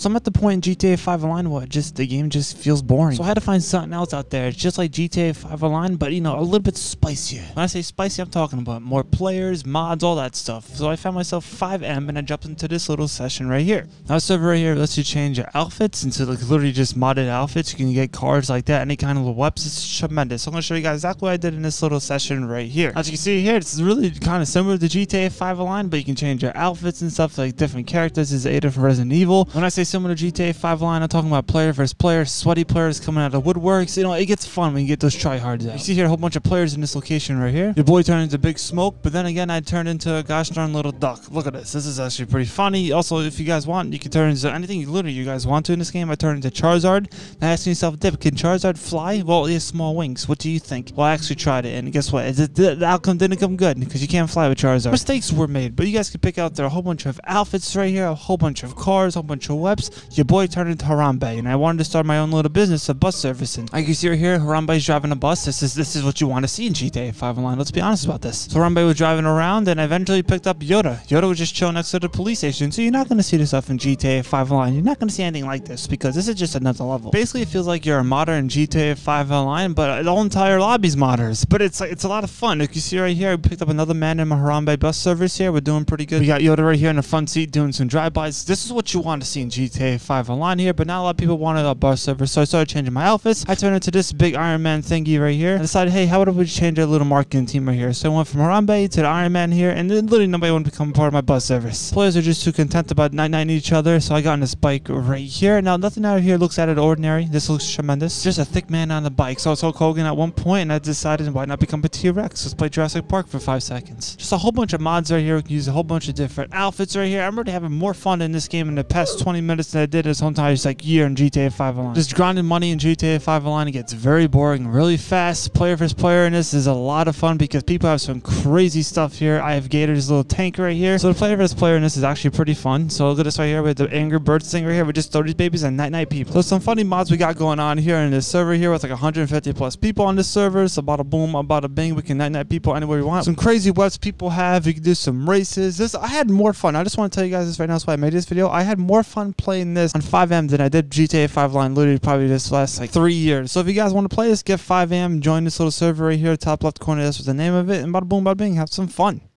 So I'm at the point in GTA 5 Online where just the game just feels boring. So I had to find something else out there. It's just like GTA 5 Online, but you know, a little bit spicier. When I say spicy, I'm talking about more players, mods, all that stuff. So I found myself FiveM and I jumped into this little session right here. Now this server right here lets you change your outfits into like literally just modded outfits. You can get cars like that, any kind of little weapons. It's tremendous. So I'm gonna show you guys exactly what I did in this little session right here. As you can see here, it's really kind of similar to GTA 5 Online, but you can change your outfits and stuff like different characters. Is Ada from Resident Evil. When I say similar to GTA 5 line, I'm talking about player versus player, sweaty players coming out of woodworks. You know, it gets fun when you get those tryhards out. You see here a whole bunch of players in this location right here. Your boy turned into Big Smoke, but then again, I turned into a gosh darn little duck. Look at this. This is actually pretty funny. Also, if you guys want, you can turn into anything literally you guys want to in this game. I turned into Charizard. Now asking yourself, Dib, can Charizard fly? Well, he has small wings. What do you think? Well, I actually tried it, and guess what? It, the outcome didn't come good because you can't fly with Charizard. Mistakes were made, but you guys can pick out there a whole bunch of outfits right here, a whole bunch of cars, a whole bunch of webs. Your boy turned into Harambe, and I wanted to start my own little business of bus servicing. Like you see right here, Harambe is driving a bus. This is this is what you want to see in GTA 5 Online. Let's be honest about this. So Harambe was driving around, and eventually picked up Yoda. Yoda was just chilling next to the police station. So you're not going to see this stuff in GTA 5 Online. You're not going to see anything like this because this is just another level. Basically, it feels like you're a modder in GTA 5 Online, but the whole entire lobby's modders. But it's it's a lot of fun. Like you see right here, I picked up another man in my Harambe bus service here. We're doing pretty good. We got Yoda right here in the front seat doing some drive-bys. This is what you want to see in GTA 5 Online here, but not a lot of people wanted a bus server, so I started changing my outfits. I turned into this big Iron Man thingy right here. I decided, hey, how about we change our little marketing team right here? So I went from Harambe to the Iron Man here, and then literally nobody wanted to become part of my bus service. Players are just too content about night nighting each other, so I got on this bike right here. Now, nothing out of here looks out of the ordinary. This looks tremendous. Just a thick man on the bike. So I was Hulk Hogan at one point, and I decided, why not become a T-Rex? Let's play Jurassic Park for five seconds. Just a whole bunch of mods right here. We can use a whole bunch of different outfits right here. I'm already having more fun in this game in the past 20 minutes than I did this whole entire like year in GTA 5 Online. Just grinding money in GTA 5 Online it gets very boring really fast. Player versus player in this is a lot of fun because people have some crazy stuff here. I have Gator's little tank right here. So the player versus player in this is actually pretty fun. So look at this right here with the Angry Birds thing right here. We just throw these babies and night night people. So some funny mods we got going on here in this server here with like 150 plus people on this server. So about a boom, about a bing. We can night night people anywhere we want. Some crazy webs people have. You can do some races. This I had more fun. I just want to tell you guys this right now. That's why I made this video. I had more fun playing this on FiveM than I did GTA 5 Line literally probably this last like three years. So if you guys want to play this, get FiveM, join this little server right here, top left corner. That's what the name of it. And bada boom, bada bing, have some fun.